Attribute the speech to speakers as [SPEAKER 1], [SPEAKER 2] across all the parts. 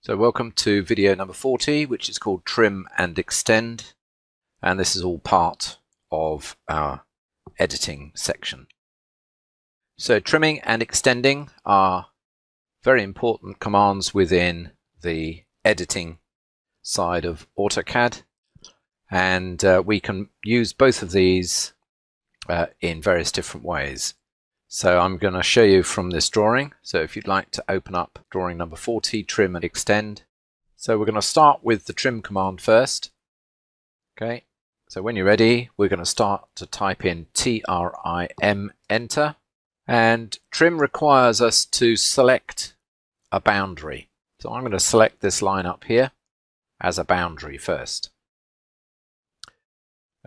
[SPEAKER 1] So welcome to video number 40, which is called Trim and Extend. And this is all part of our editing section. So trimming and extending are very important commands within the editing side of AutoCAD. And uh, we can use both of these uh, in various different ways. So I'm going to show you from this drawing. So if you'd like to open up drawing number 40, trim and extend. So we're going to start with the trim command first. Okay, so when you're ready, we're going to start to type in TRIM, enter. And trim requires us to select a boundary. So I'm going to select this line up here as a boundary first.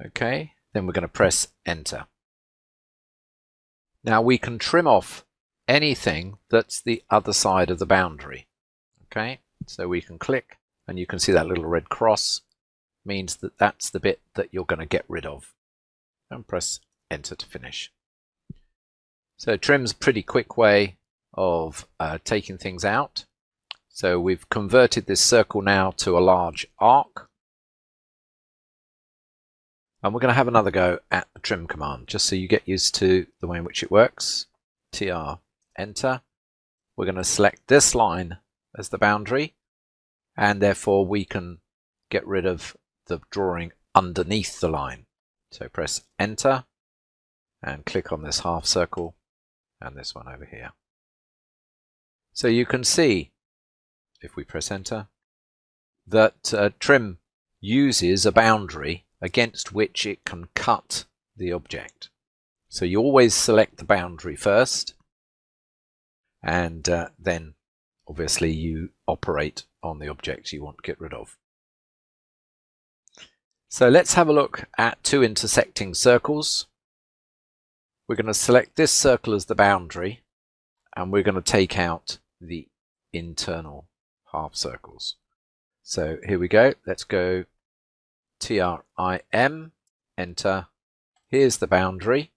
[SPEAKER 1] Okay, then we're going to press enter. Now we can trim off anything that's the other side of the boundary. Okay, so we can click and you can see that little red cross means that that's the bit that you're going to get rid of. And press enter to finish. So trim's a pretty quick way of uh, taking things out. So we've converted this circle now to a large arc. And we're going to have another go at the trim command, just so you get used to the way in which it works. TR, enter. We're going to select this line as the boundary, and therefore we can get rid of the drawing underneath the line. So press enter, and click on this half circle, and this one over here. So you can see, if we press enter, that uh, trim uses a boundary against which it can cut the object. So you always select the boundary first and uh, then obviously you operate on the object you want to get rid of. So let's have a look at two intersecting circles. We're going to select this circle as the boundary and we're going to take out the internal half circles. So here we go. Let's go TRIM, enter. Here's the boundary,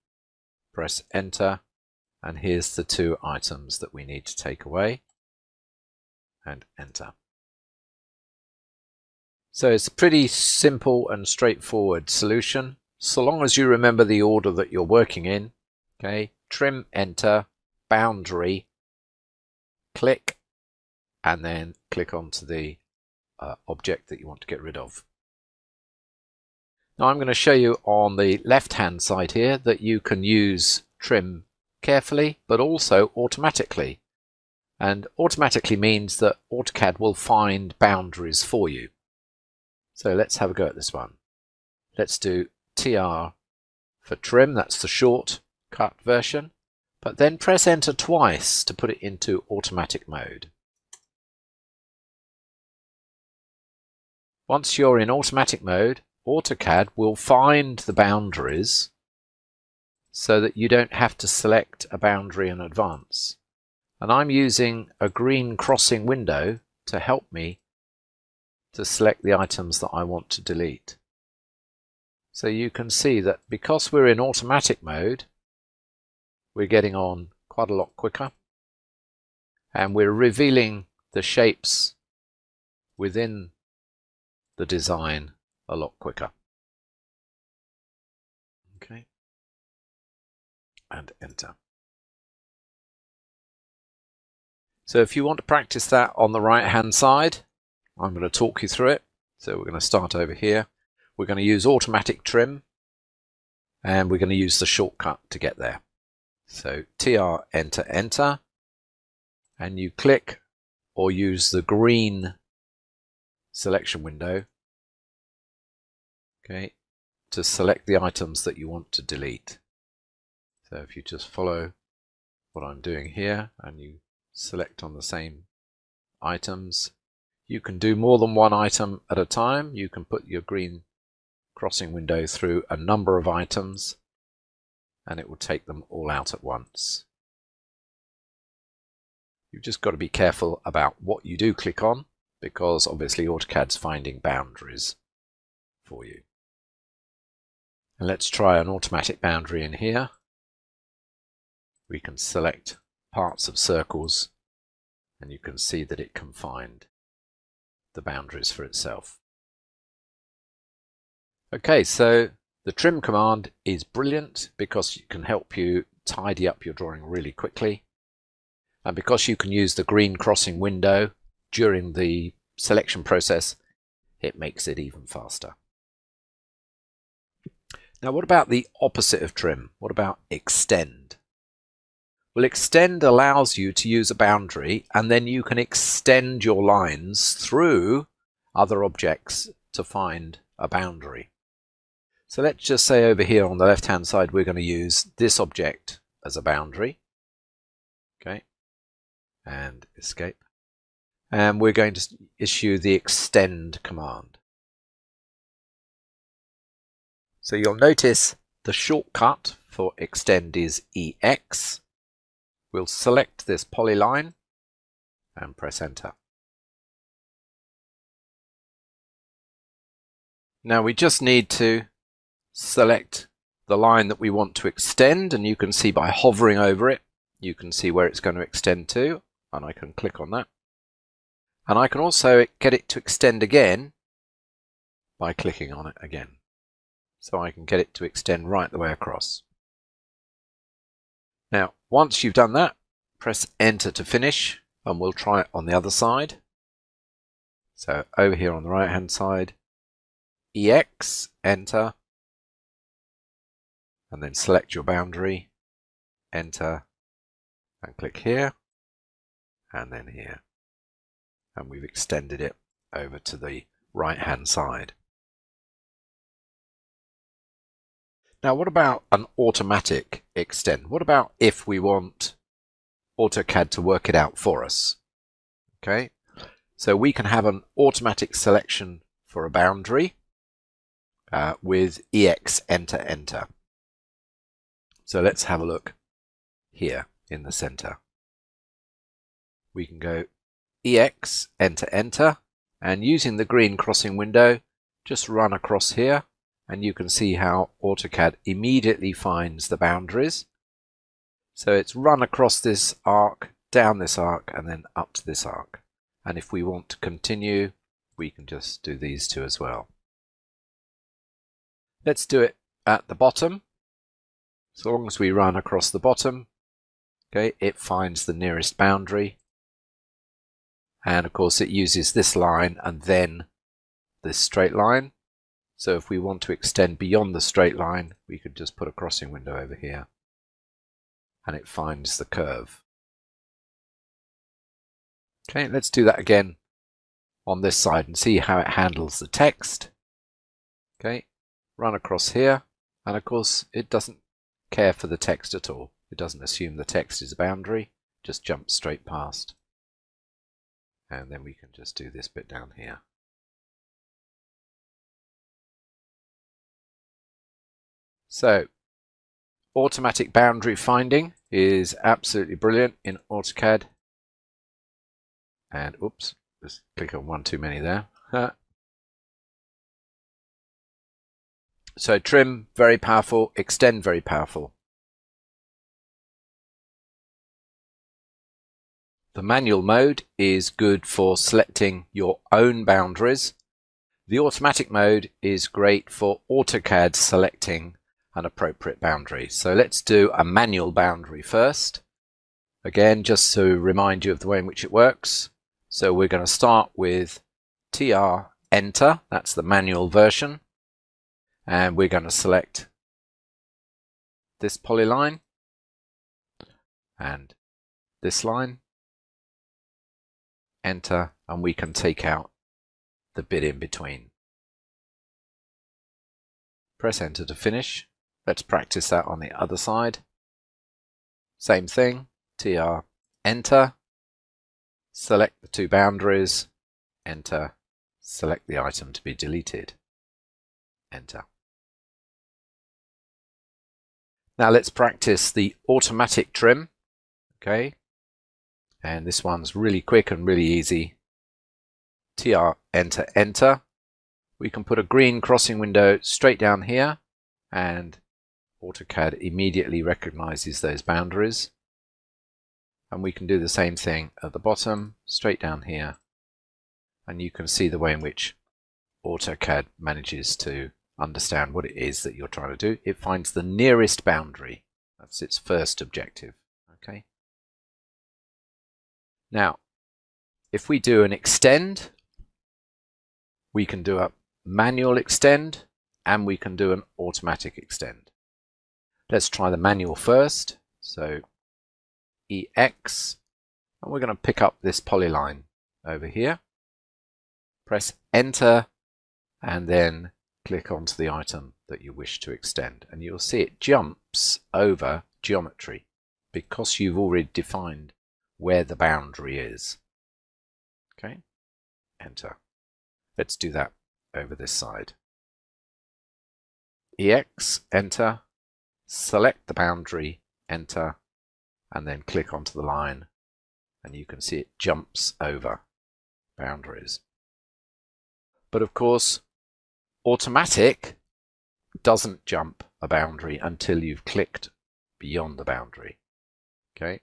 [SPEAKER 1] press enter, and here's the two items that we need to take away, and enter. So it's a pretty simple and straightforward solution, so long as you remember the order that you're working in. Okay, trim, enter, boundary, click, and then click onto the uh, object that you want to get rid of. Now I'm going to show you on the left hand side here that you can use trim carefully but also automatically. And automatically means that AutoCAD will find boundaries for you. So let's have a go at this one. Let's do TR for trim, that's the short cut version, but then press enter twice to put it into automatic mode. Once you're in automatic mode, AutoCAD will find the boundaries so that you don't have to select a boundary in advance. And I'm using a green crossing window to help me to select the items that I want to delete. So you can see that because we're in automatic mode, we're getting on quite a lot quicker and we're revealing the shapes within the design a lot quicker. Okay. And enter. So if you want to practice that on the right hand side, I'm going to talk you through it. So we're going to start over here. We're going to use automatic trim and we're going to use the shortcut to get there. So TR enter enter and you click or use the green selection window okay, to select the items that you want to delete. So if you just follow what I'm doing here and you select on the same items, you can do more than one item at a time. You can put your green crossing window through a number of items and it will take them all out at once. You've just got to be careful about what you do click on because obviously AutoCAD's finding boundaries for you. And let's try an automatic boundary in here. We can select parts of circles and you can see that it can find the boundaries for itself. Okay, so the trim command is brilliant because it can help you tidy up your drawing really quickly. And because you can use the green crossing window during the selection process, it makes it even faster. Now, what about the opposite of trim? What about extend? Well, extend allows you to use a boundary and then you can extend your lines through other objects to find a boundary. So let's just say over here on the left hand side we're going to use this object as a boundary. Okay, and escape. And we're going to issue the extend command. So you'll notice the shortcut for extend is EX. We'll select this polyline and press enter. Now we just need to select the line that we want to extend and you can see by hovering over it you can see where it's going to extend to and I can click on that and I can also get it to extend again by clicking on it again so I can get it to extend right the way across now once you've done that press enter to finish and we'll try it on the other side so over here on the right hand side EX enter and then select your boundary, enter, and click here, and then here. And we've extended it over to the right hand side. Now what about an automatic extend? What about if we want AutoCAD to work it out for us? Okay, so we can have an automatic selection for a boundary uh, with EX enter enter. So let's have a look here in the center. We can go EX, enter, enter, and using the green crossing window, just run across here, and you can see how AutoCAD immediately finds the boundaries. So it's run across this arc, down this arc, and then up to this arc. And if we want to continue, we can just do these two as well. Let's do it at the bottom. So long as we run across the bottom, okay, it finds the nearest boundary. And of course it uses this line and then this straight line. So if we want to extend beyond the straight line, we could just put a crossing window over here. And it finds the curve. Okay, let's do that again on this side and see how it handles the text. Okay, run across here. And of course, it doesn't care for the text at all. It doesn't assume the text is a boundary, just jumps straight past. And then we can just do this bit down here. So, automatic boundary finding is absolutely brilliant in AutoCAD. And oops, just click on one too many there. So trim, very powerful. Extend, very powerful. The manual mode is good for selecting your own boundaries. The automatic mode is great for AutoCAD selecting an appropriate boundary. So let's do a manual boundary first. Again, just to remind you of the way in which it works. So we're going to start with TR enter, that's the manual version and we're going to select this polyline and this line enter and we can take out the bit in between press enter to finish let's practice that on the other side. Same thing. Tr enter. Select the two boundaries. Enter. Select the item to be deleted. Enter. Now let's practice the automatic trim. Okay. And this one's really quick and really easy. TR enter. Enter. We can put a green crossing window straight down here and AutoCAD immediately recognizes those boundaries. And we can do the same thing at the bottom, straight down here. and you can see the way in which AutoCAD manages to understand what it is that you're trying to do. It finds the nearest boundary. That's its first objective. Okay. Now, if we do an extend, we can do a manual extend and we can do an automatic extend. Let's try the manual first. So EX, and we're going to pick up this polyline over here. Press enter and then click onto the item that you wish to extend and you'll see it jumps over geometry because you've already defined where the boundary is. Okay, enter. Let's do that over this side. EX, enter, select the boundary, enter, and then click onto the line and you can see it jumps over boundaries. But of course, automatic doesn't jump a boundary until you've clicked beyond the boundary. Okay,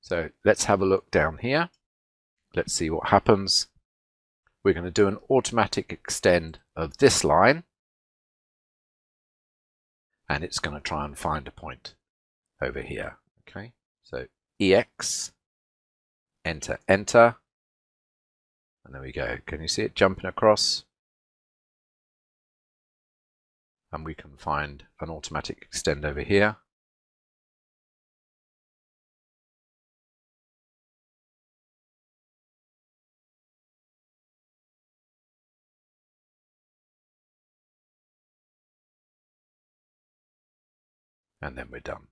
[SPEAKER 1] so let's have a look down here. Let's see what happens. We're going to do an automatic extend of this line. And it's going to try and find a point over here. Okay, so EX, enter, enter. And there we go. Can you see it jumping across? And we can find an automatic extend over here. And then we're done.